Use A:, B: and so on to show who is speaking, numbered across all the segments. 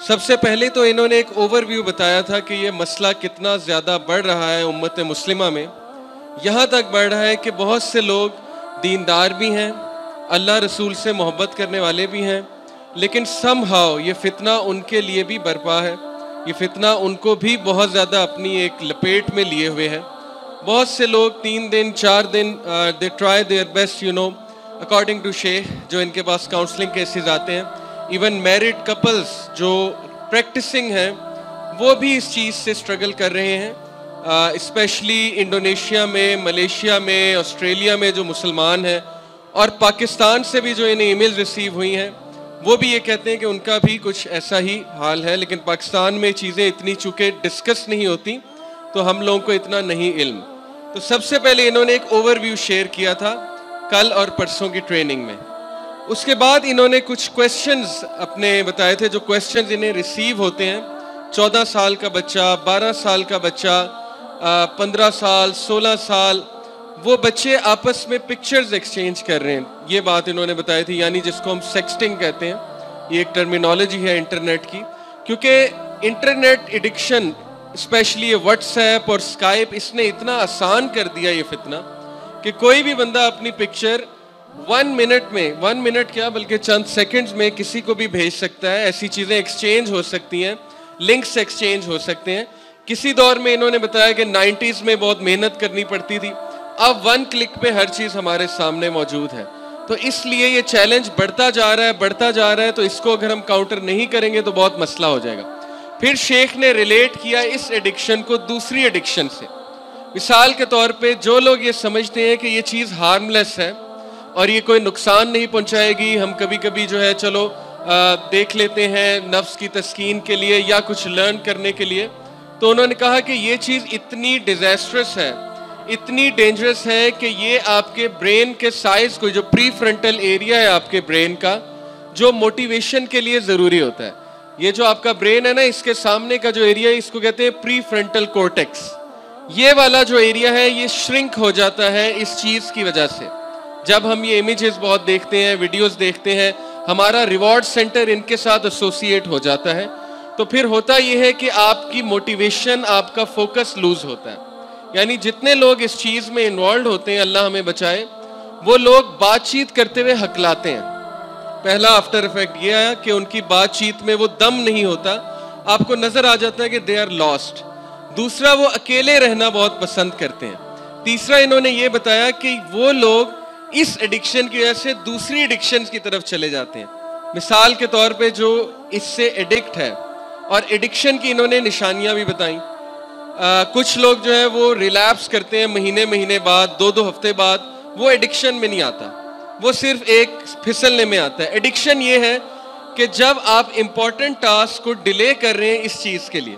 A: सबसे पहले तो इन्होंने एक ओवरव्यू बताया था कि ये मसला कितना ज़्यादा बढ़ रहा है उम्मत मुस्लिमा में। यहाँ तक बढ़ रहा है कि बहुत से लोग दीनदार भी हैं, अल्लाह रसूल से मोहब्बत करने वाले भी हैं, लेकिन सम हाव ये फितना उनके लिए भी बरपा है। ये फितना उनको भी बहुत ज़्यादा अपनी एक लपेट में लिए हुए है। बहुत से लोग तीन दिन, चार दिन they try their best you know according to Sheikh जो इनके पास काउंसलिंग केसेस आते हैं। इवन मैरिड कपल्स जो प्रैक्टिसिंग हैं वो भी इस चीज़ से स्ट्रगल कर रहे हैं। स्पेशली uh, इंडोनेशिया में मलेशिया में ऑस्ट्रेलिया में जो मुसलमान हैं और पाकिस्तान से भी जो इन्हें ईमेल रिसीव हुई हैं वो भी ये कहते हैं कि उनका भी कुछ ऐसा ही हाल है। लेकिन पाकिस्तान में चीज़ें इतनी चूँकि डिस्कस नहीं होती तो हम लोगों को इतना नहीं इल्म। तो सबसे पहले इन्होंने एक ओवरव्यू शेयर किया था कल और परसों की ट्रेनिंग में। उसके बाद इन्होंने कुछ क्वेश्चंस अपने बताए थे, जो क्वेश्चंस इन्हें रिसीव होते हैं। चौदह साल का बच्चा, बारह साल का बच्चा पंद्रह साल, सोलह साल, वो बच्चे आपस में पिक्चर्स एक्सचेंज कर रहे हैं। ये बात इन्होंने बताई थी, यानी जिसको हम सेक्सटिंग कहते हैं। ये एक टर्मिनोलॉजी है इंटरनेट की, क्योंकि इंटरनेट एडिक्शन स्पेशली ये व्हाट्सएप और स्काइप इसने इतना आसान कर दिया ये फितना, कि कोई भी बंदा अपनी पिक्चर वन मिनट में वन मिनट क्या, बल्कि चंद सेकंड्स में किसी को भी भेज सकता है। ऐसी चीज़ें एक्सचेंज हो सकती हैं लिंक्स एक्सचेंज हो सकते हैं। किसी दौर में इन्होंने बताया कि 90s में बहुत मेहनत करनी पड़ती थी। अब वन क्लिक पे हर चीज़ हमारे सामने मौजूद है। तो इसलिए ये चैलेंज बढ़ता जा रहा है, बढ़ता जा रहा है। तो इसको अगर हम काउंटर नहीं करेंगे तो बहुत मसला हो जाएगा। फिर शेख ने रिलेट किया इस एडिक्शन को दूसरी एडिक्शन से। मिसाल के तौर पे जो लोग ये समझते हैं कि ये चीज़ हार्मलेस है और ये कोई नुकसान नहीं पहुंचाएगी। हम कभी कभी जो है चलो आ, देख लेते हैं नफ्स की तस्कीन के लिए या कुछ लर्न करने के लिए। तो उन्होंने कहा कि ये चीज़ इतनी डिजास्ट्रस है इतनी डेंजरस है कि ये आपके ब्रेन के साइज़ को जो प्री फ्रंटल एरिया है आपके ब्रेन का जो मोटिवेशन के लिए ज़रूरी होता है। ये जो आपका ब्रेन है ना इसके सामने का जो एरिया है इसको कहते हैं प्री फ्रंटल कोर्टेक्स ये वाला जो एरिया है ये श्रिंक हो जाता है इस चीज़ की वजह से। जब हम ये इमेजेस बहुत देखते हैं वीडियोस देखते हैं, हमारा रिवॉर्ड सेंटर इनके साथ एसोसिएट हो जाता है। तो फिर होता यह है कि आपकी मोटिवेशन आपका फोकस लूज होता है। यानी जितने लोग इस चीज़ में इन्वॉल्व होते हैं, अल्लाह हमें बचाए, वो लोग बातचीत करते हुए हकलाते हैं। पहला आफ्टर इफ़ेक्ट ये आया कि उनकी बातचीत में वो दम नहीं होता, आपको नज़र आ जाता है कि दे आर लॉस्ट दूसरा, वो अकेले रहना बहुत पसंद करते हैं। तीसरा, इन्होंने ये बताया कि वो लोग इस एडिक्शन की वजह से दूसरी एडिक्शन की तरफ़ चले जाते हैं। मिसाल के तौर पे जो इससे एडिक्ट है, और एडिक्शन की इन्होंने निशानियाँ भी बताई। कुछ लोग जो है वो रिलैप्स करते हैं महीने महीने बाद, दो दो हफ़्ते बाद, वो एडिक्शन में नहीं आता। वो सिर्फ़ एक फिसलने में आता है। एडिक्शन ये है कि जब आप इंपॉर्टेंट टास्क को डिले कर रहे हैं इस चीज़ के लिए,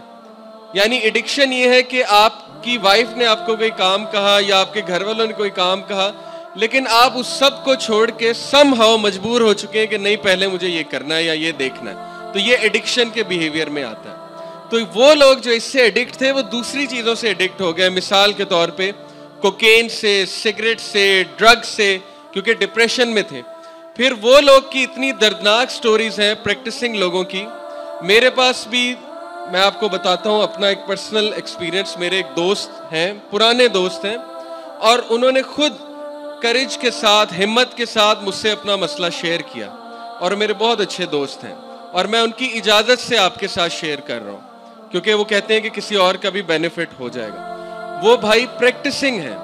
A: यानी एडिक्शन ये है कि आपकी वाइफ ने आपको कोई काम कहा, या आपके घर वालों ने कोई काम कहा लेकिन आप उस सबको छोड़ के सम हाउ मजबूर हो चुके हैं कि नहीं, पहले मुझे ये करना है या ये देखना है। तो ये एडिक्शन के बिहेवियर में आता है। तो वो लोग जो इससे एडिक्ट थे, वो दूसरी चीज़ों से एडिक्ट हो गए मिसाल के तौर पे कोकेन से सिगरेट से ड्रग से, क्योंकि डिप्रेशन में थे। फिर वो लोग की इतनी दर्दनाक स्टोरीज हैं प्रैक्टिसिंग लोगों की। मेरे पास भी, मैं आपको बताता हूँ, अपना एक पर्सनल एक्सपीरियंस मेरे एक दोस्त हैं, पुराने दोस्त हैं, और उन्होंने खुद करेज के साथ, हिम्मत के साथ मुझसे अपना मसला शेयर किया। और मेरे बहुत अच्छे दोस्त हैं। और मैं उनकी इजाज़त से आपके साथ शेयर कर रहा हूँ। क्योंकि वो कहते हैं कि किसी और का भी बेनिफिट हो जाएगा। वो भाई प्रैक्टिसिंग हैं।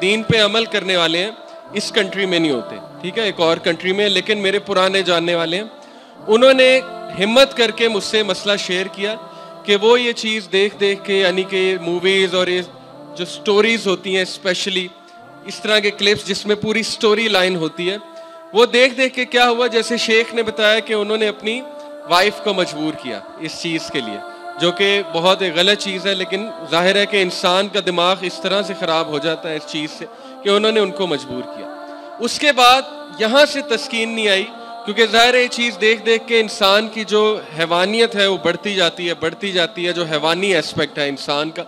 A: दीन पे अमल करने वाले हैं। इस कंट्री में नहीं होते। ठीक है? एक और कंट्री में, लेकिन मेरे पुराने जानने वाले हैं। उन्होंने हिम्मत करके मुझसे मसला शेयर किया कि वो ये चीज़ देख देख के, यानी कि मूवीज़ और ये जो स्टोरीज़ होती हैं स्पेशली इस तरह के क्लिप्स जिसमें पूरी स्टोरी लाइन होती है। वो देख देख के क्या हुआ? जैसे शेख ने बताया कि उन्होंने अपनी वाइफ को मजबूर किया इस चीज़ के लिए, जो कि बहुत एक गलत चीज़ है, लेकिन ज़ाहिर है कि इंसान का दिमाग इस तरह से ख़राब हो जाता है इस चीज़ से कि उन्होंने उनको मजबूर किया। उसके बाद यहाँ से तस्कीन नहीं आई, क्योंकि ज़ाहिर ये चीज़ देख देख के इंसान की जो हैवानियत है वो बढ़ती जाती है, बढ़ती जाती है, जो हैवानी एस्पेक्ट है इंसान का।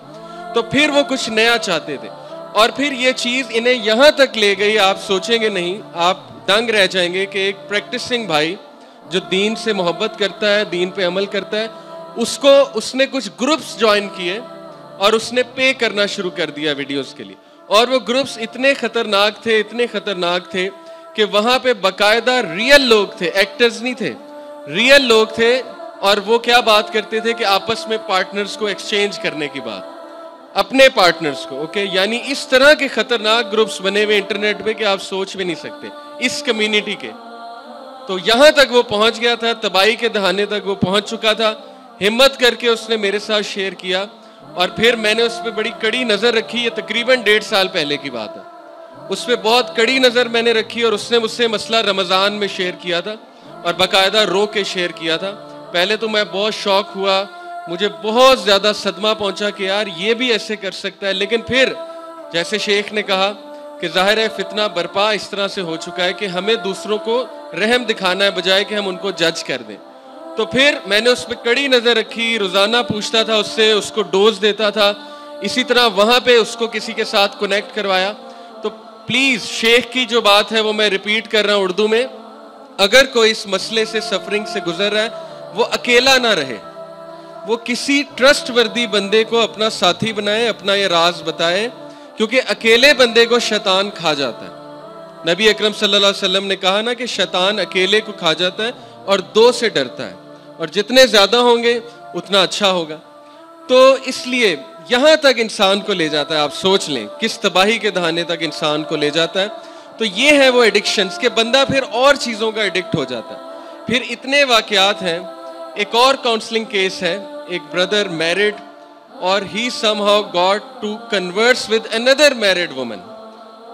A: तो फिर वो कुछ नया चाहते थे। और फिर ये चीज़ इन्हें यहाँ तक ले गई, आप सोचेंगे नहीं, आप दंग रह जाएँगे कि एक प्रैक्टिसिंग भाई जो दीन से मोहब्बत करता है, दीन पे अमल करता है, उसको, उसने कुछ ग्रुप्स ज्वाइन किए और उसने पे करना शुरू कर दिया वीडियोस के लिए। और वो ग्रुप्स इतने खतरनाक थे, इतने खतरनाक थे कि वहाँ पे बकायदा रियल लोग थे एक्टर्स नहीं थे। रियल लोग थे और वो क्या बात करते थे कि आपस में पार्टनर्स को एक्सचेंज करने की बात। अपने पार्टनर्स को ओके यानी इस तरह के खतरनाक ग्रुप्स बने हुए इंटरनेट पे कि आप सोच भी नहीं सकते, इस कम्युनिटी के। तो यहाँ तक वो पहुँच गया था, तबाही के दहाने तक वो पहुँच चुका था। हिम्मत करके उसने मेरे साथ शेयर किया और फिर मैंने उस पर बड़ी कड़ी नज़र रखी। ये तकरीबन डेढ़ साल पहले की बात है। उस पर बहुत कड़ी नज़र मैंने रखी और उसने मुझसे मसला रमज़ान में शेयर किया था और बाकायदा रो के शेयर किया था। पहले तो मैं बहुत शौक हुआ मुझे बहुत ज़्यादा सदमा पहुँचा कि यार ये भी ऐसे कर सकता है। लेकिन फिर जैसे शेख ने कहा कि ज़ाहिर है फितना बर्पा इस तरह से हो चुका है कि हमें दूसरों को रहम दिखाना है बजाय कि हम उनको जज कर दें। तो फिर मैंने उस पर कड़ी नज़र रखी, रोज़ाना पूछता था उससे, उसको डोज देता था। इसी तरह वहाँ पे उसको किसी के साथ कनेक्ट करवाया। तो प्लीज़ शेख की जो बात है वो मैं रिपीट कर रहा हूँ उर्दू में। अगर कोई इस मसले से सफरिंग से गुजर रहा है, वो अकेला ना रहे। वो किसी ट्रस्ट वर्दी बंदे को अपना साथी बनाए, अपना ये राज बताए, क्योंकि अकेले बंदे को शैतान खा जाता है। नबी अकरम सल्लल्लाहु अलैहि वसल्लम ने कहा ना कि शैतान अकेले को खा जाता है और दो से डरता है, और जितने ज़्यादा होंगे, उतना अच्छा होगा। तो इसलिए यहाँ तक इंसान को ले जाता है, आप सोच लें, किस तबाही के दहाने तक इंसान को ले जाता है। तो ये है वो एडिक्शंस के बंदा फिर और चीज़ों का एडिक्ट हो जाता है। फिर इतने वाकयात हैं, एक और काउंसलिंग केस है एक ब्रदर मैरिड और he somehow got to converse with another married woman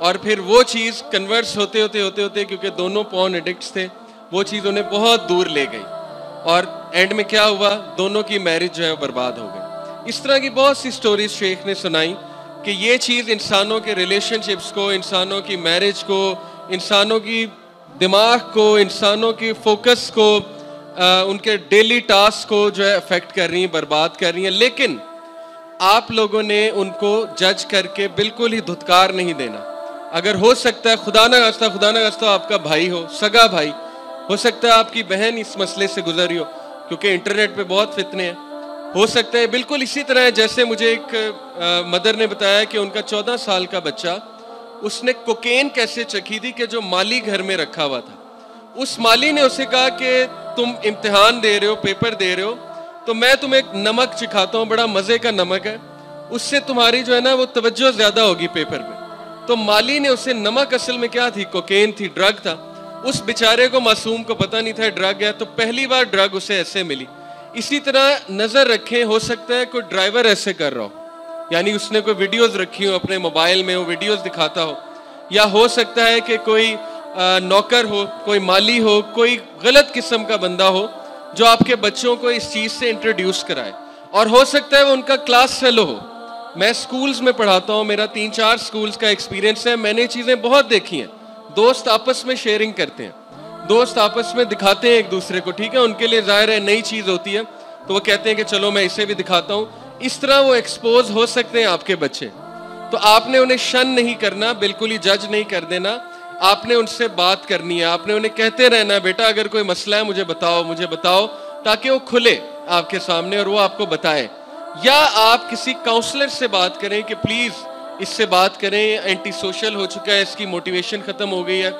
A: और फिर वो चीज़ कन्वर्स होते होते होते होते, क्योंकि दोनों पॉन एडिक्ट्स थे, वो चीज़ उन्हें बहुत दूर ले गई। और एंड में क्या हुआ? दोनों की मैरिज जो है बर्बाद हो गई। इस तरह की बहुत सी स्टोरीज शेख ने सुनाई कि ये चीज़ इंसानों के रिलेशनशिप्स को, इंसानों की मैरिज को, इंसानों की दिमाग को, इंसानों की फोकस को उनके डेली टास्क को जो है अफेक्ट कर रही हैं बर्बाद कर रही हैं लेकिन आप लोगों ने उनको जज करके बिल्कुल ही धुतकार नहीं देना। अगर हो सकता है खुदा ना गस्ता खुदा ना गस्ता आपका भाई हो सगा भाई हो सकता है आपकी बहन इस मसले से गुजरी हो क्योंकि इंटरनेट पे बहुत फितने हैं। हो सकता है बिल्कुल इसी तरह जैसे मुझे एक आ, मदर ने बताया कि उनका चौदह साल का बच्चा उसने कोकेन कैसे चखी थी कि जो माली घर में रखा हुआ था। उस माली ने उसे कहा कि तुम इम्तिहान दे रहे हो, पेपर दे रहे हो तो मैं तुम्हें एक नमक चिखाता हूँ, बड़ा मज़े का नमक है। उससे तुम्हारी जो है ना, वो तवज्जो ज़्यादा होगी पेपर में। तो माली ने उसे नमक असल में क्या थी? कोकेन थी, ड्रग था। उस बेचारे को मासूम को पता नहीं था, ड्रग है तो पहली बार ड्रग उसे ऐसे मिली। इसी तरह नज़र रखें, हो सकता है कोई ड्राइवर ऐसे कर रहा हो। यानी उसने कोई वीडियोस रखी हो अपने मोबाइल में, वो वीडियोस दिखाता हो। या हो सकता है कि कोई नौकर हो, कोई माली हो, कोई गलत किस्म का बंदा हो, जो आपके बच्चों को इस चीज़ से इंट्रोड्यूस कराए। और हो सकता है वो उनका क्लास फेलो हो। मैं स्कूल्स में पढ़ाता हूँ, मेरा तीन चार स्कूल्स का एक्सपीरियंस है, मैंने चीज़ें बहुत देखी हैं। दोस्त आपस में शेयरिंग करते हैं। दोस्त आपस में दिखाते हैं एक दूसरे को, ठीक है? उनके लिए ज़ाहिर है नई चीज़ होती है तो वो कहते हैं कि चलो मैं इसे भी दिखाता हूँ। इस तरह वो एक्सपोज हो सकते हैं आपके बच्चे। तो आपने उन्हें शन नहीं करना, बिल्कुल ही जज नहीं कर देना। आपने उनसे बात करनी है, आपने उन्हें कहते रहना बेटा, अगर कोई मसला है, मुझे बताओ मुझे बताओ, ताकि वो खुले आपके सामने और वो आपको बताए। या आप किसी काउंसलर से बात करें कि, प्लीज़, इससे बात करें एंटी सोशल हो चुका है, इसकी मोटिवेशन ख़त्म हो गई है।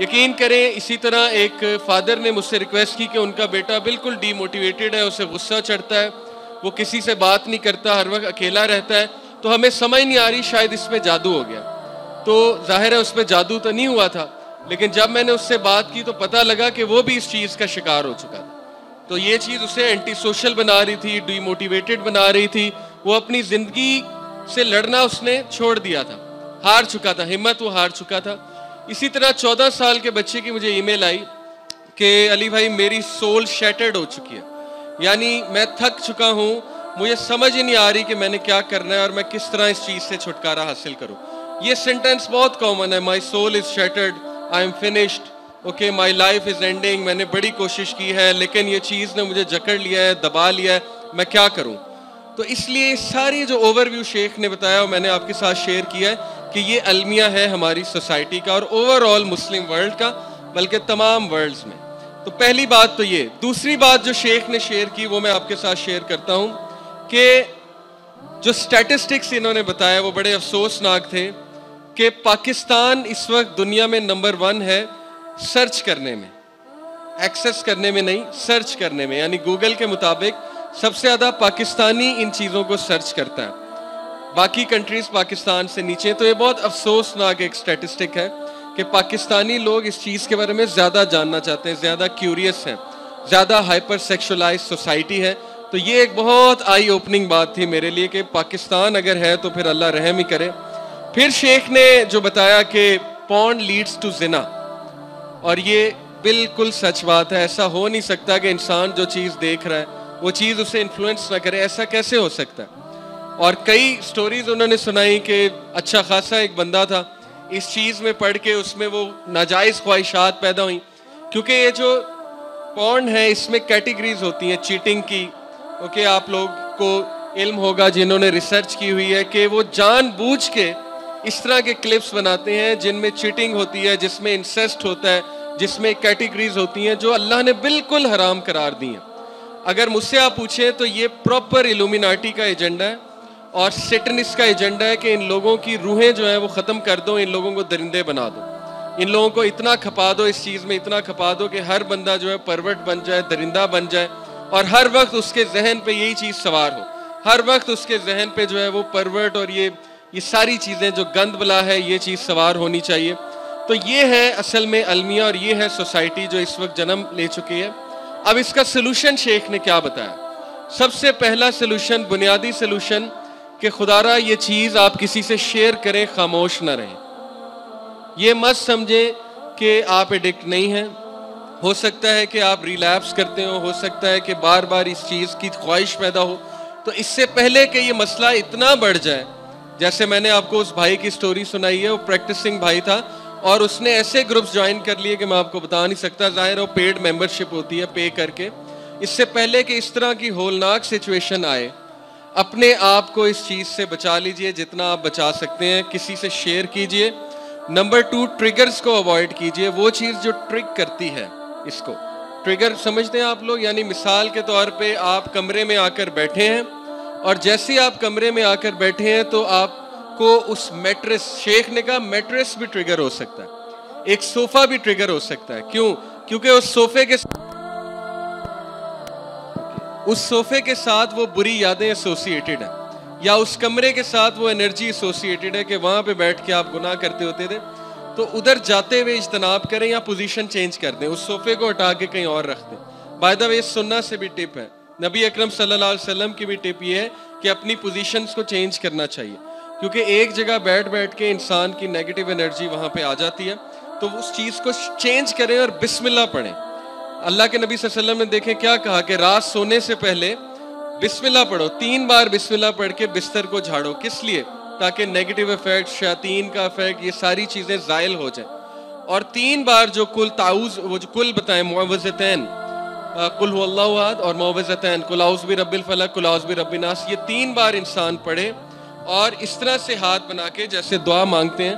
A: यकीन करें, इसी तरह एक फादर ने मुझसे रिक्वेस्ट की कि उनका बेटा बिल्कुल डीमोटिवेटेड है, उसे गुस्सा चढ़ता है, वो किसी से बात नहीं करता, हर वक्त अकेला रहता है तो हमें समझ नहीं आ रही, शायद इसमें जादू हो गया। तो ज़ाहिर है उसमें जादू तो नहीं हुआ था, लेकिन जब मैंने उससे बात की तो पता लगा कि वो भी इस चीज़ का शिकार हो चुका था। तो ये चीज़ उसे एंटी सोशल बना रही थी डीमोटिवेटेड बना रही थी, वो अपनी ज़िंदगी से लड़ना उसने छोड़ दिया था। हार चुका था, हिम्मत वो हार चुका था। इसी तरह चौदह साल के बच्चे की मुझे ईमेल आई कि अली भाई, मेरी सोल शैटर्ड हो चुकी है। यानी मैं थक चुका हूँ, मुझे समझ ही नहीं आ रही कि मैंने क्या करना है और मैं किस तरह इस चीज़ से छुटकारा हासिल करूँ। ये सेंटेंस बहुत कॉमन है. My soul is shattered I am finished okay my life is ending मैंने बड़ी कोशिश की है, लेकिन ये चीज़ ने मुझे जकड़ लिया है, दबा लिया है. मैं क्या करूँ? तो इसलिए सारी जो ओवरव्यू शेख ने बताया, वो मैंने आपके साथ शेयर किया है कि ये अलमिया है हमारी सोसाइटी का और ओवरऑल मुस्लिम वर्ल्ड का, बल्कि तमाम वर्ल्ड्स में. तो पहली बात तो ये. दूसरी बात जो शेख ने शेयर की, वो मैं आपके साथ शेयर करता हूँ कि जो स्टैटिस्टिक्स इन्होंने बताया, वो बड़े अफसोसनाक थे. कि पाकिस्तान इस वक्त दुनिया में नंबर वन है सर्च करने में, एक्सेस करने में नहीं, सर्च करने में। यानी गूगल के मुताबिक सबसे ज़्यादा पाकिस्तानी इन चीज़ों को सर्च करता है। बाकी कंट्रीज़ पाकिस्तान से नीचे तो ये बहुत अफसोसनाक एक स्टैटिस्टिक है कि पाकिस्तानी लोग इस चीज़ के बारे में ज़्यादा जानना चाहते हैं, ज़्यादा क्यूरियस हैं, ज़्यादा हाइपर सेक्शुलाइज सोसाइटी है। तो ये एक बहुत आई ओपनिंग बात थी मेरे लिए कि पाकिस्तान अगर है तो फिर अल्लाह रहम ही करे। फिर शेख ने जो बताया कि पॉन्ड लीड्स टू जिना, और ये बिल्कुल सच बात है, ऐसा हो नहीं सकता कि इंसान जो चीज़ देख रहा है, वो चीज़ उसे इन्फ्लुएंस ना करे, ऐसा कैसे हो सकता है? और कई स्टोरीज उन्होंने सुनाई कि अच्छा खासा एक बंदा था, इस चीज़ में पढ़ के उसमें वो नाजायज़ ख्वाहिशात पैदा हुई, क्योंकि ये जो पॉन्ड है, इसमें कैटेगरीज होती हैं चीटिंग की, ओके, आप लोग को इल्म होगा जिन्होंने रिसर्च की हुई है कि वो जानबूझ के इस तरह के क्लिप्स बनाते हैं जिनमें चीटिंग होती है, जिसमें इंसेस्ट होता है, जिसमें कैटेगरीज होती हैं जो अल्लाह ने बिल्कुल हराम करार दी हैं। अगर मुझसे आप पूछें तो ये प्रॉपर इल्यूमिनाटी का एजेंडा है और सेटनिस का एजेंडा है कि इन लोगों की रूहें जो है वो ख़त्म कर दो, इन लोगों को दरिंदे बना दो। इन लोगों को इतना खपा दो, इस चीज़ में इतना खपा दो कि हर बंदा जो है परवट बन जाए, दरिंदा बन जाए और हर वक्त उसके जहन पे यही चीज़ सवार हो। हर वक्त उसके जहन पे जो है वो परवट और ये ये सारी चीज़ें जो गंद बला है, ये चीज़ सवार होनी चाहिए। तो ये है असल में अलमिया और ये है सोसाइटी जो इस वक्त जन्म ले चुकी है। अब इसका सोल्यूशन शेख ने क्या बताया? सबसे पहला सोल्यूशन बुनियादी सोल्यूशन कि खुदारा, ये चीज़ आप किसी से शेयर करें, खामोश ना रहें। ये मत समझें कि आप एडिक्ट नहीं हैं। हो सकता है कि आप रिलैप्स करते हो हो सकता है कि बार बार इस चीज़ की ख्वाहिश पैदा हो। तो इससे पहले कि ये मसला इतना बढ़ जाए जैसे मैंने आपको उस भाई की स्टोरी सुनाई है, वो प्रैक्टिसिंग भाई था, और उसने ऐसे ग्रुप्स ज्वाइन कर लिए कि मैं आपको बता नहीं सकता। ज़ाहिर वो पेड मेंबरशिप होती है पे करके। इससे पहले कि इस तरह की होलनाक सिचुएशन आए, अपने आप को इस चीज़ से बचा लीजिए, जितना आप बचा सकते हैं, किसी से शेयर कीजिए। नंबर टू ट्रिगर्स को अवॉइड कीजिए। वो चीज़ जो ट्रिक करती है इसको। ट्रिगर समझते हैं आप लोग? यानी मिसाल के तौर पे आप कमरे में आकर बैठे हैं और जैसे ही आप कमरे में आकर बैठे हैं तो आपको उस मेट्रेस शेख ने कहा मेट्रेस भी ट्रिगर हो सकता है। एक सोफा भी ट्रिगर हो सकता है। क्यों? क्योंकि उस सोफे के उस सोफे के साथ वो बुरी यादें एसोसिएटेड है। या उस कमरे के साथ वो एनर्जी एसोसिएटेड है कि वहाँ पे बैठ के आप गुनाह करते होते थे। तो उधर जाते हुए इज्तनाब करें या पोजीशन चेंज कर दें। उस सोफे को हटा के कहीं और रख दें। बाय द वे सुनना से भी टिप है। नबी अकरम सल्लल्लाहु अलैहि वसल्लम की भी टिप ये है कि अपनी पोजीशंस को चेंज करना चाहिए। क्योंकि एक जगह बैठ बैठ के इंसान की नेगेटिव एनर्जी वहाँ पे आ जाती है तो उस चीज़ को चेंज करें और बिस्मिल्लाह पढ़ें। अल्लाह के नबी वसल्लम ने देखें, क्या कहा कि रात सोने से पहले बिस्मिल्लाह पढ़ो, तीन बार बिस्मिल्लाह पढ़ के बिस्तर को झाड़ो। किस लिए? ताकि नेगेटिव इफ़ेक्ट शयातीन का इफ़ेक्ट ये सारी चीज़ें ज़ायल हो जाए। और तीन बार जो कुल ताउज, वो जो कुल बताएँ, मुआवजतैन कुल और मुआवजतैन कुलाउज भी रबिल फलक कुलाउज भी रबिन नास, ये तीन बार इंसान पढ़े और इस तरह से हाथ बना के जैसे दुआ मांगते हैं,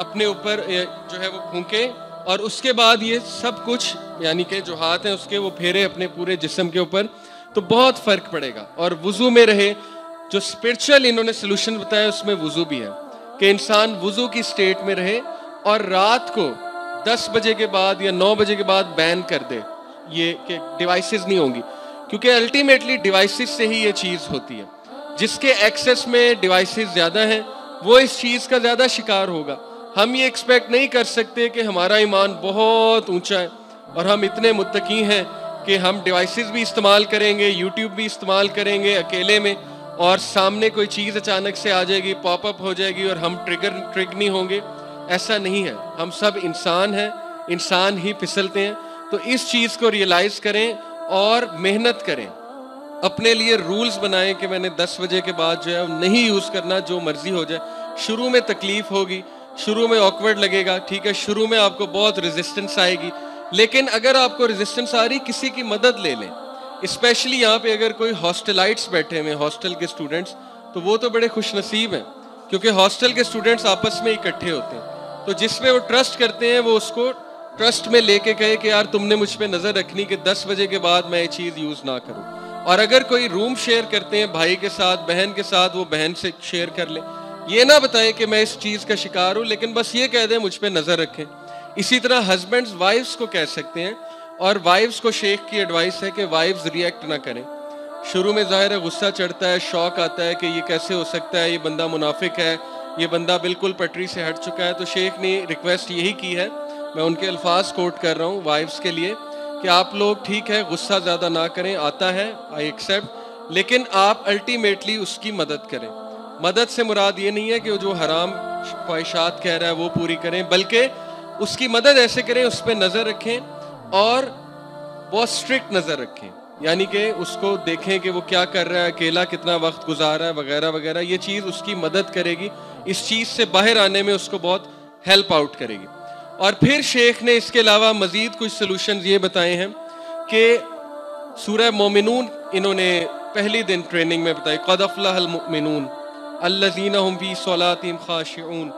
A: अपने ऊपर जो है वो फूके और उसके बाद ये सब कुछ, यानी कि जो हाथ हैं उसके वो फेरे अपने पूरे जिसम के ऊपर तो बहुत फ़र्क पड़ेगा। और वज़ू में रहे, जो स्पिरिचुअल इन्होंने सोल्यूशन बताया, उसमें वज़ू भी है, कि इंसान वज़ू की स्टेट में रहे और रात को 10 बजे के बाद या 9 बजे के बाद बैन कर दे। ये कि डिवाइसेस नहीं होंगी। क्योंकि अल्टीमेटली डिवाइसेस से ही ये चीज़ होती है। जिसके एक्सेस में डिवाइसेस ज़्यादा हैं, वो इस चीज़ का ज़्यादा शिकार होगा। हम ये एक्सपेक्ट नहीं कर सकते कि हमारा ईमान बहुत ऊँचा है और हम इतने मुतकी हैं कि हम डिवाइसेस भी इस्तेमाल करेंगे यूट्यूब भी इस्तेमाल करेंगे अकेले में और सामने कोई चीज़ अचानक से आ जाएगी पॉपअप हो जाएगी और हम ट्रिगर ट्रिग नहीं होंगे। ऐसा नहीं है। हम सब इंसान हैं, इंसान ही फिसलते हैं। तो इस चीज़ को रियलाइज़ करें और मेहनत करें। अपने लिए रूल्स बनाए कि मैंने 10 बजे के बाद जो है नहीं यूज़ करना, जो मर्ज़ी हो जाए। शुरू में तकलीफ़ होगी, शुरू में ऑकवर्ड लगेगा, ठीक है, शुरू में आपको बहुत रेजिस्टेंस आएगी। लेकिन अगर आपको रेजिस्टेंस आ रही, किसी की मदद ले लें। स्पेशली यहाँ पे अगर कोई हॉस्टलाइट्स बैठे हुए हॉस्टल के स्टूडेंट्स तो वो तो बड़े खुश नसीब हैं। क्योंकि हॉस्टल के स्टूडेंट्स आपस में इकट्ठे होते हैं। तो जिसमें वो ट्रस्ट करते हैं, वो उसको ट्रस्ट में लेके कहे कि यार तुमने मुझ पर नज़र रखनी कि 10 बजे के बाद मैं ये चीज़ यूज़ ना करूँ। और अगर कोई रूम शेयर करते हैं भाई के साथ, बहन के साथ, वो बहन से शेयर कर ले। ये ना बताए कि मैं इस चीज़ का शिकार हूँ, लेकिन बस ये कह दें मुझ पर नज़र रखें। इसी तरह हस्बैंड वाइफ्स को कह सकते हैं, और वाइफ्स को शेख की एडवाइस है कि वाइफ्स रिएक्ट ना करें। शुरू में ज़ाहिर है गुस्सा चढ़ता है, शौक आता है कि ये कैसे हो सकता है, ये बंदा मुनाफिक है, ये बंदा बिल्कुल पटरी से हट चुका है तो शेख ने रिक्वेस्ट यही की है मैं उनके अल्फाज कोट कर रहा हूँ वाइफ्स के लिए कि आप लोग ठीक है, गुस्सा ज़्यादा ना करें, आता है आई एक्सेप्ट लेकिन आप अल्टीमेटली उसकी मदद करें। मदद से मुराद ये नहीं है कि जो हराम ख्वाहिशात कह रहा है वो पूरी करें, बल्कि उसकी मदद ऐसे करें, उस पर नज़र रखें और बहुत स्ट्रिक्ट नज़र रखें। यानी कि उसको देखें कि वो क्या कर रहा है, अकेला कितना वक्त गुजार रहा है, वगैरह वगैरह, ये चीज़ उसकी मदद करेगी। इस चीज़ से बाहर आने में उसको बहुत हेल्प आउट करेगी। और फिर शेख ने इसके अलावा मजीद कुछ सोल्यूशन ये बताए हैं कि सूरह मोमिनून इन्होंने पहली दिन ट्रेनिंग में बताई कदफ़लामिनून अल्लाजीना खाशिऊन।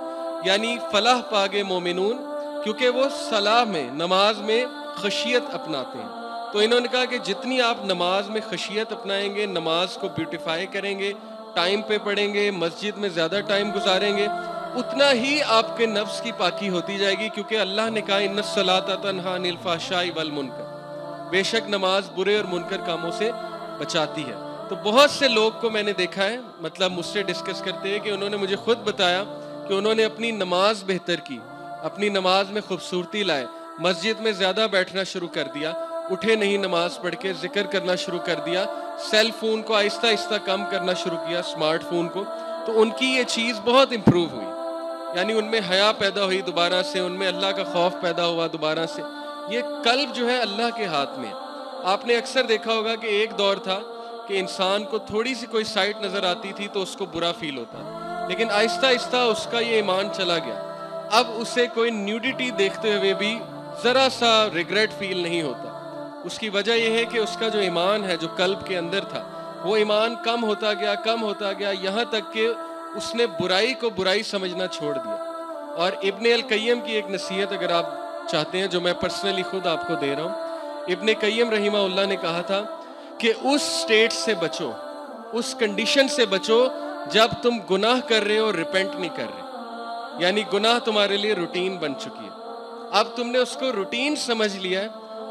A: यानी फलाह पागे मोमिनून, क्योंकि वो सलाह में, नमाज़ में खशियत अपनाते हैं। तो इन्होंने कहा कि जितनी आप नमाज़ में खशियत अपनाएँगे, नमाज़ को ब्यूटिफाई करेंगे टाइम पे पढ़ेंगे, मस्जिद में ज़्यादा टाइम गुजारेंगे उतना ही आपके नफ्स की पाकी होती जाएगी, क्योंकि अल्लाह ने कहा इन सलातनहाशाई वल मुनकर. बेशक नमाज़ बुरे और मुनकर कामों से बचाती है। तो बहुत से लोग को मैंने देखा है मतलब मुझसे डिस्कस करते हैं कि उन्होंने मुझे खुद बताया कि उन्होंने अपनी नमाज़ बेहतर की, अपनी नमाज़ में खूबसूरती लाए, मस्जिद में ज़्यादा बैठना शुरू कर दिया, उठे नहीं नमाज़ पढ़ के, ज़िक्र करना शुरू कर दिया, सेल फ़ोन को आहिस्ता आहिस्ता कम करना शुरू किया, स्मार्टफ़ोन को तो उनकी ये चीज़ बहुत इम्प्रूव हुई। यानी उनमें हया पैदा हुई दोबारा से, उनमें अल्लाह का खौफ पैदा हुआ दोबारा से। ये कल्ब जो है अल्लाह के हाथ में। आपने अक्सर देखा होगा कि एक दौर था कि इंसान को थोड़ी सी कोई साइट नज़र आती थी तो उसको बुरा फील होता। लेकिन आहिस्ता आहिस्ता उसका ये ईमान चला गया। अब उसे कोई न्यूडिटी देखते हुए भी ज़रा सा रिग्रेट फील नहीं होता। उसकी वजह यह है कि उसका जो ईमान है, जो कल्ब के अंदर था, वो ईमान कम होता गया, कम होता गया, यहाँ तक कि उसने बुराई को बुराई समझना छोड़ दिया। और इब्ने अल कय्यम की एक नसीहत अगर आप चाहते हैं, जो मैं पर्सनली खुद आपको दे रहा हूँ। इब्ने कय्यम रहीमा ने कहा था कि उस स्टेट से बचो, उस कंडीशन से बचो, जब तुम गुनाह कर रहे हो रिपेंट नहीं कर रहे। यानी गुनाह तुम्हारे लिए रूटीन बन चुकी है। अब तुमने उसको रूटीन समझ लिया है,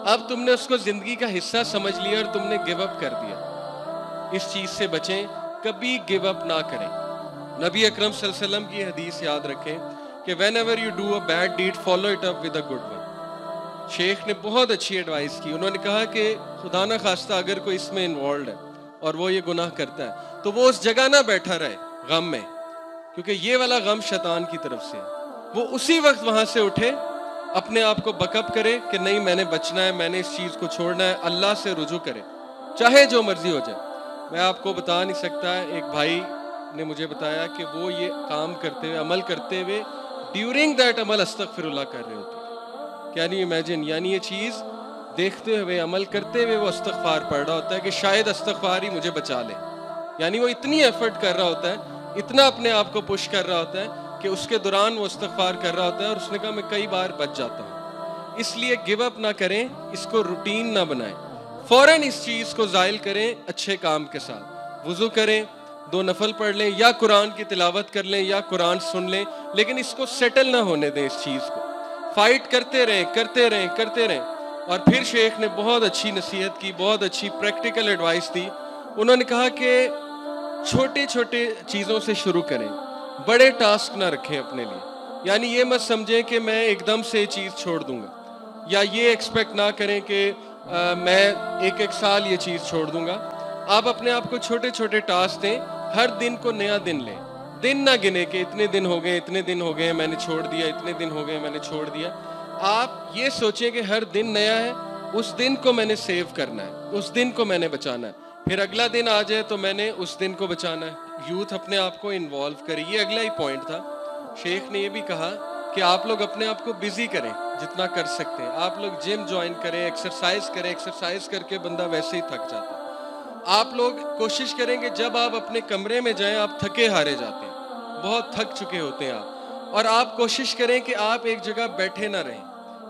A: अब तुमने उसको ज़िंदगी का हिस्सा समझ लिया और तुमने गिव अप कर दिया। इस चीज़ से बचें, कभी गिव अप ना करें। नबी अकरम वसल्लम की हदीस याद रखें कि whenever you do a bad deed follow it up with a good one Sheikh ने बहुत अच्छी एडवाइस की। उन्होंने कहा कि खुदा न खास्ता अगर कोई इसमें इन्वॉल्व है और वो ये गुनाह करता है तो वो उस जगह ना बैठा रहे गम में। क्योंकि ये वाला गम शैतान की तरफ़ से वो उसी वक्त वहाँ से उठे, अपने आप को बकअप करे कि नहीं, मैंने बचना है, मैंने इस चीज़ को छोड़ना है, अल्लाह से रुजू करे, चाहे जो मर्ज़ी हो जाए। मैं आपको बता नहीं सकता, एक भाई ने मुझे बताया कि वो ये काम करते हुए, अमल करते हुए ड्यूरिंग दैट अमल अस्तगफिरुल्लाह कर रहे होते क्या नहीं इमेजिन यानी ये चीज़ देखते हुए, अमल करते हुए वो अस्तगफार पढ़ रहा होता है कि शायद अस्तगफार ही मुझे बचा ले। यानी वो इतनी एफर्ट कर रहा होता है, इतना अपने आप को पुश कर रहा होता है कि उसके दौरान वो इस्तगफार कर रहा होता है और उसने कहा, मैं कई बार बच जाता हूँ। इसलिए गिव अप ना करें, इसको रूटीन ना बनाएँ। फ़ौरन इस चीज़ को जायल करें, अच्छे काम के साथ। वज़ू करें दो नफल पढ़ लें, या कुरान की तिलावत कर लें, या कुरान सुन लें, लेकिन इसको सेटल ना होने दें इस चीज़ को। फाइट करते रहें करते रहें करते रहें। और फिर शेख ने बहुत अच्छी नसीहत की, बहुत अच्छी प्रैक्टिकल एडवाइस दी। उन्होंने कहा कि छोटे छोटे चीज़ों से शुरू करें, बड़े टास्क ना रखें अपने लिए। यानी ये मत समझें कि मैं एकदम से ये चीज़ छोड़ दूँगा। या ये एक्सपेक्ट ना करें कि मैं एक एक साल ये चीज़ छोड़ दूँगा। आप अपने आप को छोटे छोटे टास्क दें हर दिन को नया दिन लें। दिन ना गिने के इतने दिन हो गए, इतने दिन हो गए, मैंने छोड़ दिया, इतने दिन हो गए, मैंने छोड़ दिया। आप ये सोचें कि हर दिन नया है, उस दिन को मैंने सेव करना है, उस दिन को मैंने बचाना है। फिर अगला दिन आ जाए तो मैंने उस दिन को बचाना है। यूथ अपने आप को इन्वॉल्व करे। ये अगला ही पॉइंट था। शेख ने ये भी कहा कि आप लोग अपने आप को बिज़ी करें, जितना कर सकते हैं। आप लोग जिम ज्वाइन करें एक्सरसाइज करें एक्सरसाइज करके बंदा वैसे ही थक जाता है। आप लोग कोशिश करेंगे जब आप अपने कमरे में जाएँ, आप थके हारे जाते हैं। बहुत थक चुके होते हैं आप। और आप कोशिश करें कि आप एक जगह बैठे ना रहें।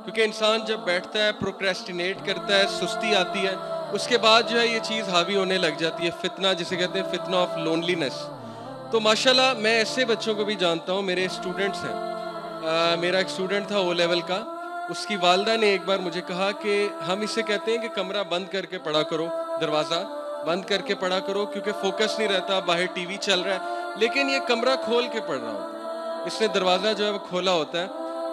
A: क्योंकि इंसान जब बैठता है प्रोक्रेस्टिनेट करता है, सुस्ती आती है, उसके बाद जो है ये चीज़ हावी होने लग जाती है फितना जिसे कहते हैं फितना ऑफ़ लोनलीनेस तो माशाल्लाह, मैं ऐसे बच्चों को भी जानता हूँ, मेरे स्टूडेंट्स हैं। मेरा एक स्टूडेंट था ओ लेवल का। उसकी वालदा ने एक बार मुझे कहा कि, हम इसे कहते हैं कि कमरा बंद करके पढ़ा करो, दरवाज़ा। बंद करके पढ़ा करो, क्योंकि फोकस नहीं रहता, बाहर टीवी चल रहा है। लेकिन ये कमरा खोल के पढ़ रहा होता है। इसने दरवाज़ा जो है वो खोला होता है।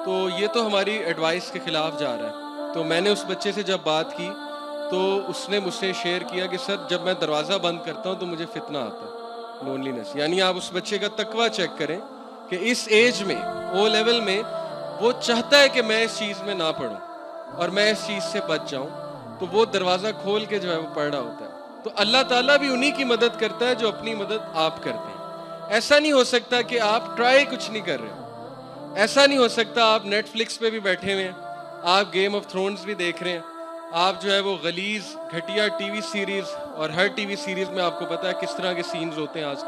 A: तो ये तो हमारी एडवाइस के ख़िलाफ़ जा रहा है। तो मैंने उस बच्चे से जब बात की तो उसने मुझसे शेयर किया कि, सर, जब मैं दरवाज़ा बंद करता हूँ तो मुझे फितना आता है लोनलीनेस यानी आप उस बच्चे का तकवा चेक करें कि इस एज में ओ लेवल में, वो चाहता है कि मैं इस चीज़ में ना पढ़ूँ। और मैं इस चीज़ से बच जाऊँ। तो वो दरवाज़ा खोल के जो है वो पढ़ रहा होता है। तो अल्लाह ताला भी उन्हीं की मदद करता है जो अपनी मदद आप करते हैं। ऐसा नहीं हो सकता कि आप ट्राई कुछ नहीं कर रहे हो। ऐसा नहीं हो सकता आप नेटफ्लिक्स पे भी बैठे हुए हैं, आप गेम ऑफ़ थ्रोन्स भी देख रहे हैं, आप जो है वो गलीज घटिया टीवी सीरीज़ और हर टीवी सीरीज़ में आपको पता है किस तरह के सीन्स होते हैं आज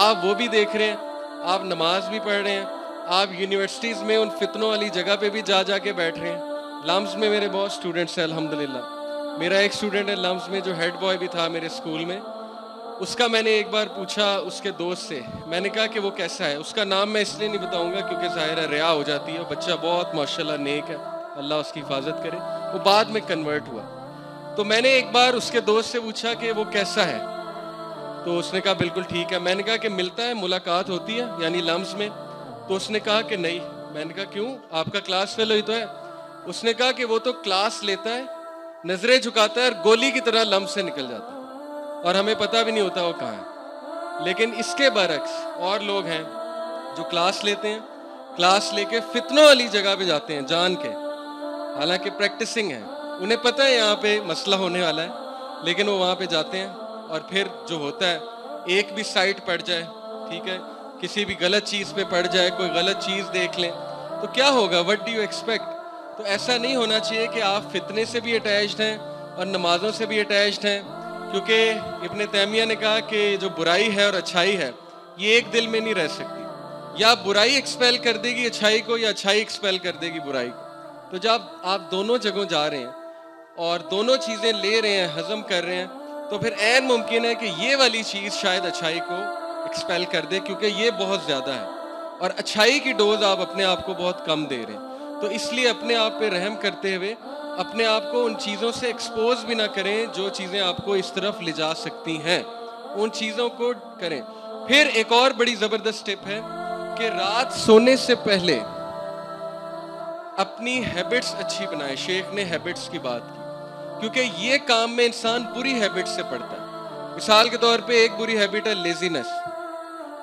A: आप वो भी देख रहे हैं, आप नमाज़ भी पढ़ रहे हैं, आप यूनिवर्सिटीज़ में उन फितनों वाली जगह पे भी जा जा के बैठ रहे हैं। लम्स में मेरे बहुत स्टूडेंट्स हैं, अल्हम्दुलिल्लाह। मेरा एक स्टूडेंट है लम्स में, जो हेड बॉय भी था मेरे स्कूल में। उसका मैंने एक बार पूछा उसके दोस्त से। मैंने कहा कि वो कैसा है? उसका नाम मैं इसलिए नहीं बताऊँगा क्योंकि ज़ाहिर है रिया हो जाती है। बच्चा बहुत, माशाल्लाह, नेक है। अल्लाह उसकी हिफाजत करे। वो बाद में कन्वर्ट हुआ। तो मैंने एक बार उसके दोस्त से पूछा कि वो कैसा है? तो उसने कहा, बिल्कुल ठीक है। मैंने कहा कि मिलता है, मुलाकात होती है, यानी लम्स में। तो उसने कहा कि नहीं। मैंने कहा, क्यों? आपका क्लास फेलो ही तो है। उसने कहा कि वो तो क्लास लेता है नज़रें झुकाता है और गोली की तरह लम्ब से निकल जाता है। और हमें पता भी नहीं होता वो कहाँ है। लेकिन इसके बरक्स और लोग हैं जो क्लास लेते हैं। क्लास लेके फितनों वाली जगह पे जाते हैं जान के। हालाँकि प्रैक्टिसिंग है। उन्हें पता है यहाँ पे मसला होने वाला है। लेकिन वो वहाँ पे जाते हैं और फिर जो होता है, एक भी साइट पड़ जाए, ठीक है, किसी भी गलत चीज़ पे पड़ जाए, कोई गलत चीज़ देख लें तो क्या होगा? वट डू यू एक्सपेक्ट तो ऐसा नहीं होना चाहिए कि आप फितने से भी अटैच्ड हैं और नमाज़ों से भी अटैच्ड हैं, क्योंकि इब्ने तैमिया ने कहा कि जो बुराई है और अच्छाई है, ये एक दिल में नहीं रह सकती। या बुराई एक्सपेल कर देगी अच्छाई को, या अच्छाई एक्सपेल कर देगी बुराई को। तो जब आप दोनों जगहों जा रहे हैं और दोनों चीज़ें ले रहे हैं, हजम कर रहे हैं तो फिर एन मुमकिन है कि ये वाली चीज़ शायद अच्छाई को एक्सपेल कर दे, क्योंकि ये बहुत ज़्यादा है। और अच्छाई की डोज आप अपने आप को बहुत कम दे रहे हैं। तो इसलिए अपने आप पे रहम करते हुए, अपने आप को उन चीज़ों से एक्सपोज भी ना करें, जो चीज़ें आपको इस तरफ़ ले जा सकती हैं। उन चीज़ों को करें। फिर एक और बड़ी ज़बरदस्त टिप है कि रात सोने से पहले अपनी हैबिट्स अच्छी बनाए। शेख ने हैबिट्स की बात की। क्योंकि ये काम में इंसान बुरी हैबिट से पड़ता है। मिसाल के तौर पे एक बुरी हैबिट है laziness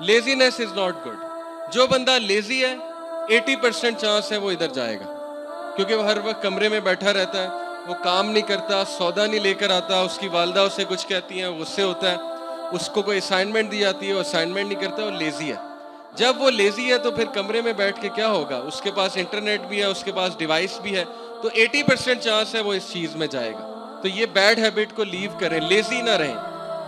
A: laziness is not good जो बंदा लेजी है 80 परसेंट चांस है वो इधर जाएगा। क्योंकि वो हर वक्त कमरे में बैठा रहता है, वो काम नहीं करता, सौदा नहीं लेकर आता, उसकी वालदा उसे कुछ कहती हैं गुस्से होता है। उसको कोई असाइनमेंट दी जाती है, वो असाइनमेंट नहीं करता, वो लेज़ी है। जब वो लेज़ी है तो फिर कमरे में बैठ के क्या होगा? उसके पास इंटरनेट भी है, उसके पास डिवाइस भी है तो 80 परसेंट चांस है वो इस चीज़ में जाएगा। तो ये बैड हैबिट को लीव करें लेज़ी ना रहें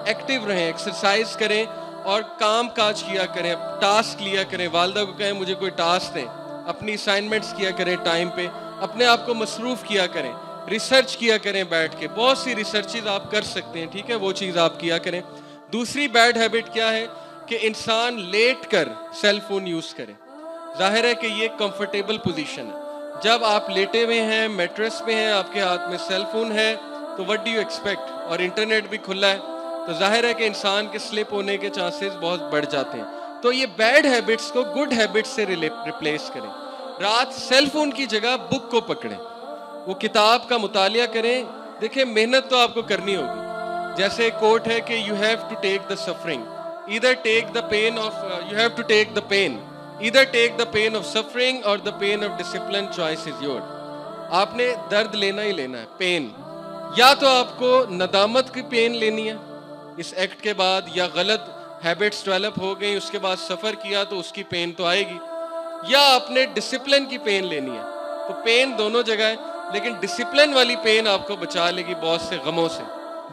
A: एक्टिव रहें एक्सरसाइज करें और काम काज किया करें टास्क लिया करें। वालदा को कहें, मुझे कोई टास्क दें। अपनी असाइनमेंट्स किया करें टाइम पे। अपने आप को मसरूफ़ किया करें। रिसर्च किया करें बैठ के। बहुत सी रिसर्चेज आप कर सकते हैं, ठीक है? वो चीज़ आप किया करें। दूसरी बैड हैबिट क्या है? कि इंसान लेट कर सेल फ़ोन यूज़ करे। ज़ाहिर है कि ये कंफर्टेबल पोजीशन है। जब आप लेटे हुए हैं मेट्रेस पे हैं, आपके हाथ में सेल फ़ोन है तो व्हाट डू यू एक्सपेक्ट और इंटरनेट भी खुला है। तो ज़ाहिर है कि इंसान के स्लिप होने के चांसेस बहुत बढ़ जाते हैं। तो ये बैड हैबिट्स को गुड हैबिट्स से रिप्लेस करें। रात सेल फ़ोन की जगह बुक को पकड़ें। वो किताब का मुतालिया करें। देखिए, मेहनत तो आपको करनी होगी। जैसे कोट है कि you have to take the suffering इधर take the pain of you have to take the pain इधर take the pain of suffering और the pain of discipline choice is your आपने दर्द लेना ही लेना है पेन या तो आपको नदामत की पेन लेनी है इस एक्ट के बाद या गलत हैबिट्स डेवलप हो गई, उसके बाद सफ़र किया तो उसकी पेन तो आएगी। या आपने डिसिप्लिन की पेन लेनी है तो पेन दोनों जगह है, लेकिन डिसिप्लिन वाली पेन आपको बचा लेगी बहुत से गमों से,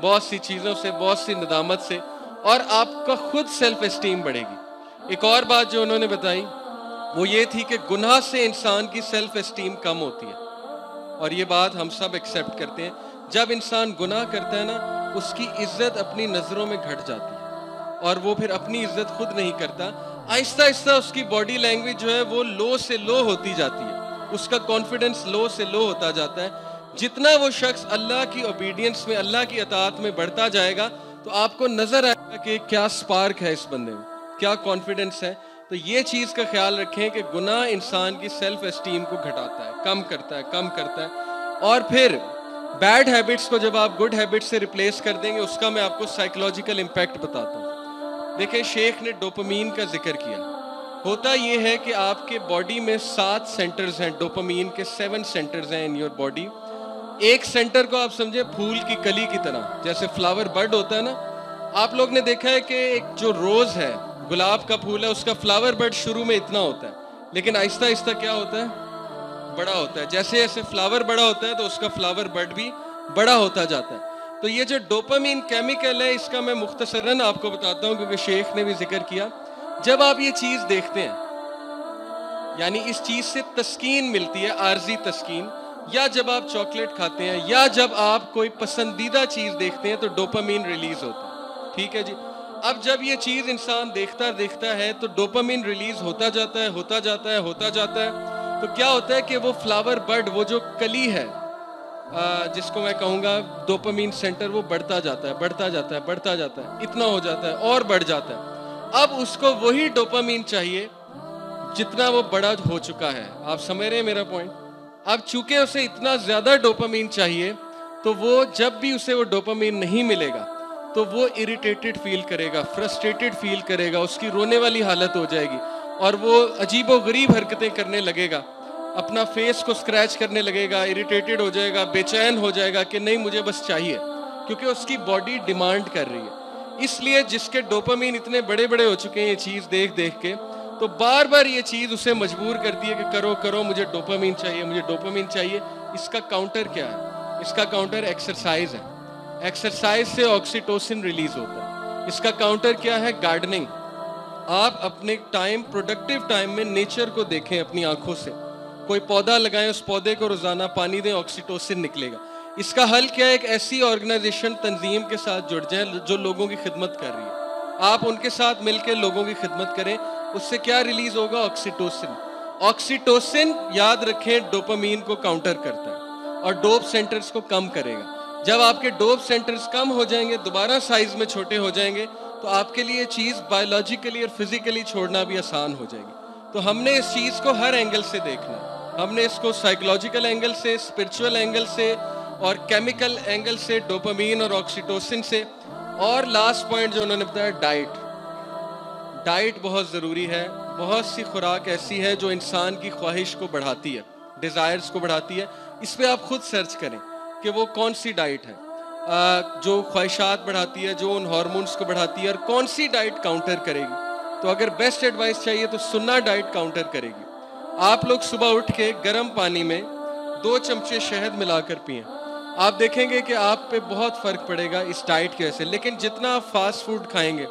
A: बहुत सी चीज़ों से, बहुत सी नदामत से, और आपका खुद सेल्फ इस्टीम बढ़ेगी। एक और बात जो उन्होंने बताई, वो ये थी कि गुनाह से इंसान की सेल्फ इस्टीम कम होती है। और ये बात हम सब एक्सेप्ट करते हैं। जब इंसान गुनाह करता है ना, उसकी इज़्ज़त अपनी नज़रों में घट जाती है। और वो फिर अपनी इज़्ज़त खुद नहीं करता। आहिस्ता आहिस्ता उसकी बॉडी लैंग्वेज जो है, वो लो से लो होती जाती है। उसका कॉन्फिडेंस लो से लो होता जाता है। जितना वो शख्स अल्लाह की ओबीडियंस में, अल्लाह की अतात में बढ़ता जाएगा तो आपको नज़र आएगा कि क्या स्पार्क है इस बंदे में, क्या कॉन्फिडेंस है। तो ये चीज़ का ख्याल रखें कि गुनाह इंसान की सेल्फ एस्टीम को घटाता है, कम करता है, कम करता है। और फिर बैड हैबिट्स को जब आप गुड हैबिट्स से रिप्लेस कर देंगे, उसका मैं आपको साइकोलॉजिकल इम्पैक्ट बताता हूँ। देखिए, शेख ने डोपामीन का ज़िक्र किया। होता ये है कि आपके बॉडी में सात सेंटर्स हैं। डोपामीन के सेवन सेंटर्स हैं इन योर बॉडी एक सेंटर को आप समझे, फूल की कली की तरह। जैसे फ्लावर बर्ड होता है ना, आप लोग ने देखा है कि एक जो रोज है, गुलाब का फूल है, उसका फ्लावर बर्ड शुरू में इतना होता है। लेकिन आहिस्ता आहिस्ता क्या होता है? बड़ा होता है। जैसे जैसे फ्लावर बड़ा होता है तो उसका फ्लावर बर्ड भी बड़ा होता जाता है। तो ये जो डोपामीन केमिकल है, इसका मैं मुख्तसरन आपको बताता हूँ, क्योंकि शेख ने भी ज़िक्र किया। जब आप ये चीज़ देखते हैं, यानी इस चीज़ से तस्कीन मिलती है, आर्जी तस्कीन, या जब आप चॉकलेट खाते हैं, या जब आप कोई पसंदीदा चीज़ देखते हैं तो डोपामीन रिलीज़ होता है। ठीक है जी? अब जब ये चीज़ इंसान देखता देखता है तो डोपामीन रिलीज़ होता जाता है, होता जाता है, होता जाता है। तो क्या होता है कि वो फ्लावर बर्ड वो जो कली है जिसको मैं कहूँगा डोपामीन सेंटर वो बढ़ता जाता है, बढ़ता जाता है, बढ़ता जाता है, इतना हो जाता है, और बढ़ जाता है। अब उसको वही डोपामीन चाहिए, जितना वो बड़ा हो चुका है। आप समझ रहे हैं मेरा पॉइंट अब चूँकि उसे इतना ज़्यादा डोपामीन चाहिए तो वो जब भी उसे वो डोपामीन नहीं मिलेगा तो वो इरिटेटेड फील करेगा फ्रस्ट्रेटेड फील करेगा, उसकी रोने वाली हालत हो जाएगी, और वो अजीब व गरीब हरकतें करने लगेगा। अपना फेस को स्क्रैच करने लगेगा इरिटेटेड हो जाएगा, बेचैन हो जाएगा कि नहीं, मुझे बस चाहिए। क्योंकि उसकी बॉडी डिमांड कर रही है। इसलिए जिसके डोपामीन इतने बड़े बड़े हो चुके हैं ये चीज़ देख देख के तो बार बार ये चीज़ उसे मजबूर करती है कि करो करो, मुझे डोपामीन चाहिए, मुझे डोपामीन चाहिए। इसका काउंटर क्या है? इसका काउंटर एक्सरसाइज है। एक्सरसाइज से ऑक्सीटोसिन रिलीज़ होता है। इसका काउंटर क्या है? गार्डनिंग आप अपने टाइम प्रोडक्टिव टाइम में नेचर को देखें अपनी आँखों से। कोई पौधा लगाएँ, उस पौधे को रोज़ाना पानी दें ऑक्सीटोसिन निकलेगा। इसका हल क्या है? एक ऐसी ऑर्गेनाइजेशन तंजीम के साथ जुड़ जाए, जो लोगों की खिदमत कर रही है। आप उनके साथ मिलकर लोगों की खिदमत करें, उससे क्या रिलीज़ होगा? ऑक्सीटोसिन ऑक्सीटोसिन याद रखें डोपामीन को काउंटर करता है और डोप सेंटर्स को कम करेगा। जब आपके डोप सेंटर्स कम हो जाएँगे, दोबारा साइज़ में छोटे हो जाएँगे तो आपके लिए चीज़ बायोलॉजिकली और फिजिकली छोड़ना भी आसान हो जाएगी। तो हमने इस चीज़ को हर एंगल से देखना हमने इसको साइकोलॉजिकल एंगल से स्पिरिचुअल एंगल से और केमिकल एंगल से डोपामीन और ऑक्सीटोसिन से। और लास्ट पॉइंट जो उन्होंने बताया डाइट डाइट बहुत ज़रूरी है। बहुत सी खुराक ऐसी है जो इंसान की ख्वाहिश को बढ़ाती है डिज़ायर्स को बढ़ाती है। इस पर आप खुद सर्च करें कि वो कौन सी डाइट है। जो ख्वाहिशात बढ़ाती है, जो उन हार्मोन्स को बढ़ाती है और कौन सी डाइट काउंटर करेगी। तो अगर बेस्ट एडवाइस चाहिए तो सुन्ना डाइट काउंटर करेगी। आप लोग सुबह उठ के गर्म पानी में दो चमचे शहद मिलाकर पिए। आप देखेंगे कि आप पे बहुत फ़र्क पड़ेगा इस डाइट की वजह से। लेकिन जितना आप फास्ट फ़ूड खाएँगे,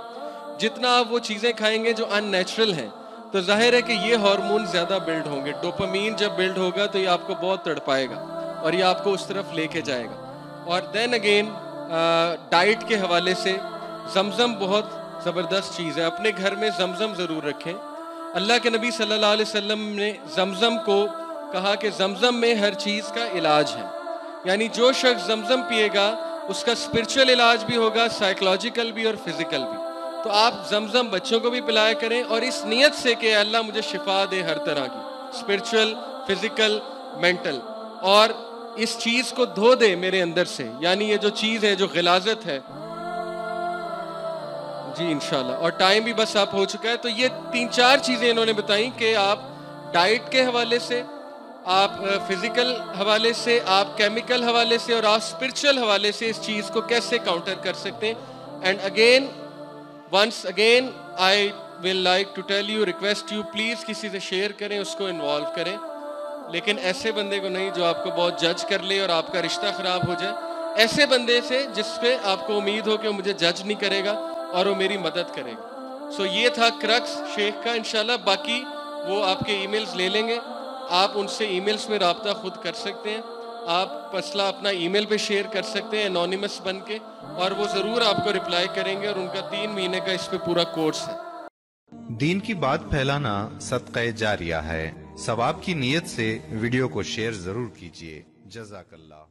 A: जितना आप वो चीज़ें खाएँगे जो अननेचुरल हैं तो ज़ाहिर है कि ये हार्मोन ज़्यादा बिल्ड होंगे। डोपामीन जब बिल्ड होगा तो ये आपको बहुत तड़पाएगा और ये आपको उस तरफ़ लेके जाएगा। और देन अगेन डाइट के हवाले से जमज़म बहुत ज़बरदस्त चीज़ है। अपने घर में जमज़म ज़रूर रखें। अल्लाह के नबी सल्लल्लाहु अलैहि वसल्लम ने जमज़म को कहा कि जमज़म में हर चीज़ का इलाज है। यानी जो शख्स जमज़म पिएगा, उसका स्पिरिचुअल इलाज भी होगा साइकोलॉजिकल भी और फ़िज़िकल भी। तो आप जमजम बच्चों को भी पिलाया करें और इस नीयत से कि अल्लाह मुझे शिफा दे हर तरह की स्पिरिचुअल फ़िज़िकल मेंटल और इस चीज़ को धो दे मेरे अंदर से। यानी ये जो चीज़ है, जो गिलाजत है जी इनशाला और टाइम भी बस आप हो चुका है तो ये तीन चार चीज़ें इन्होंने बताई कि आप डाइट के हवाले से, आप फ़िज़िकल हवाले से, आप केमिकल हवाले से और आप स्पिरिचुअल हवाले से इस चीज़ को कैसे काउंटर कर सकते हैं। And again once again I will like to tell you request you please किसी से शेयर करें, उसको इन्वॉल्व करें। लेकिन ऐसे बंदे को नहीं जो आपको बहुत जज कर ले और आपका रिश्ता ख़राब हो जाए। ऐसे बंदे से जिसपे आपको उम्मीद हो कि मुझे जज नहीं करेगा और वो मेरी मदद करेगा सो ये था क्रक्स शेख का इनशाला बाकी वो आपके ईमेल्स ले लेंगे। आप उनसे ईमेल्स में रबता खुद कर सकते हैं। आप मसला अपना ईमेल पे शेयर कर सकते हैं एनोनिमस बन के। और वो ज़रूर आपको रिप्लाई करेंगे और उनका तीन महीने का इस पे पूरा कोर्स है।
B: दीन की बात फैलाना सदक़ जारिया है। सवाब की नीयत से वीडियो को शेयर ज़रूर कीजिए। जजाकल्ला